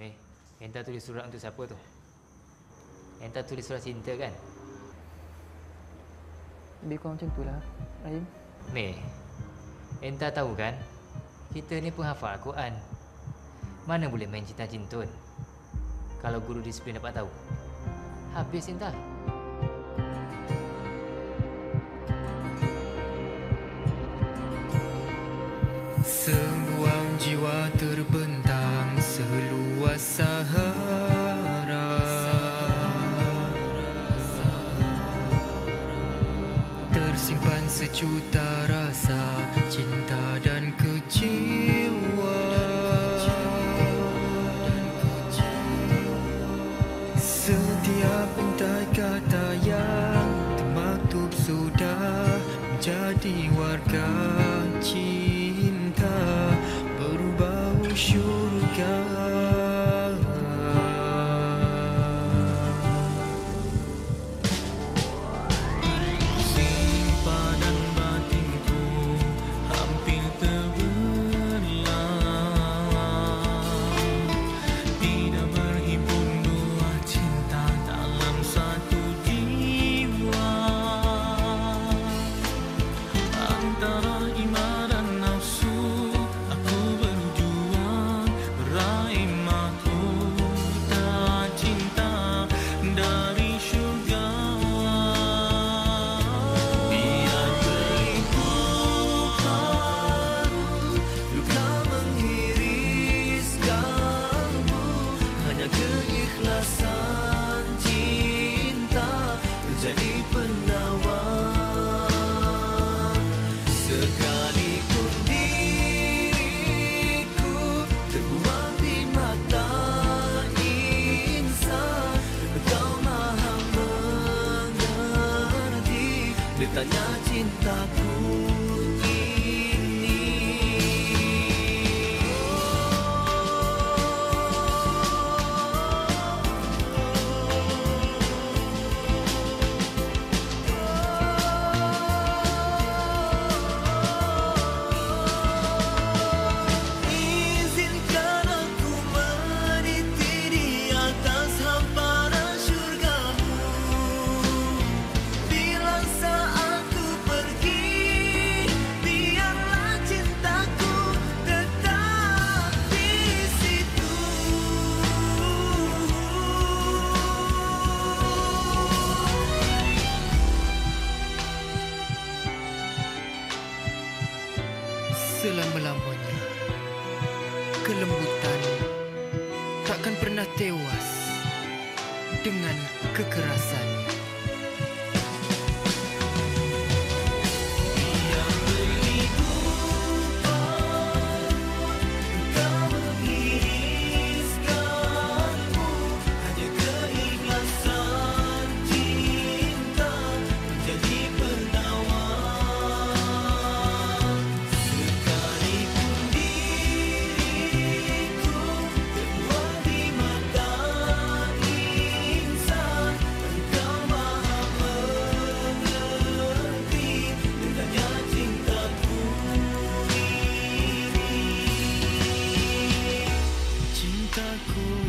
Ni, Enta tulis surat untuk siapa tu? Enta tulis surat cinta kan? Lebih kurang macam tu lah, Rahim. Ni, Enta tahu kan? Kita ni penghafal Al-Quran. Mana boleh main cinta cintun? Kalau guru disiplin dapat tahu. Habis Enta. Sejuta rasa cinta dan kecewa Setiap untai kata yang termaktub sudah menjadi warga cinta berbau syurga. Letaknya cintaku Selama-lamanya. Kelembutan Takkan pernah tewas Dengan kekerasan cool.